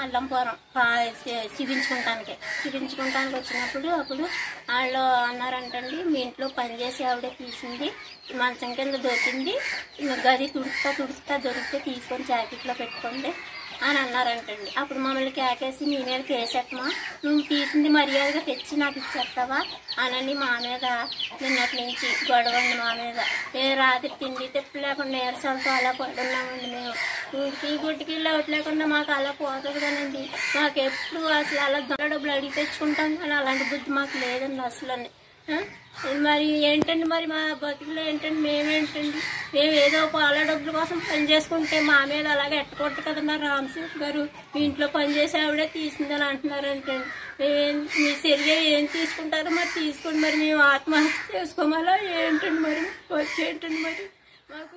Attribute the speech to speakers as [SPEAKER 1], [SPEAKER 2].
[SPEAKER 1] అల్లంపురం చూపించుకుంటానికి చూపించుకుంటానికి వచ్చినప్పుడు అప్పుడు వాళ్ళు అన్నారంటండి మీ ఇంట్లో పనిచేసి ఆవిడే తీసింది మంచం కింద దొరికింది గది తుడుస్తా తుడుస్తా దొరికితే తీసుకొని జాకెట్లో పెట్టుకోండి అని అన్నారంటండి. అప్పుడు మమ్మల్ని కేకేసి నీ మీద కేసెట్టమా నువ్వు తీసింది మర్యాదగా తెచ్చి నాకు ఇచ్చేస్తావా అనని మా మీద నిన్నటి నుంచి గొడవండి మా మీద. ఏ రాత్రి తిండి తిప్పి లేకుండా నీరసంతో అలా పడున్నామండి మేము. ఊరికి గుడ్డికి లోటు లేకుండా మాకు అలా పోతుంది కానండి మాకు ఎప్పుడు అసలు అలా దొంగ డబ్బులు అడిగి తెచ్చుకుంటాం కానీ అలాంటి బుద్ధి మాకు లేదండి అసలు మరి ఏంటండి మరి మా బతుకులు ఏంటండి? మేమేంటండి? మేము ఏదో పాల డబ్బుల కోసం పని చేసుకుంటే మా మీద అలాగే ఎట్టకూడదు కదన్నా రామశివ్ గారు. మీ ఇంట్లో పని చేసే ఆవిడే తీసిందని అంటున్నారు అంటండి మేమేం మీ శరీరం ఏం తీసుకుంటారో మరి తీసుకోండి మరి. మేము ఆత్మహత్య చేసుకోమాలా? ఏంటండి మరి? వచ్చేంటండి మరి? మాకు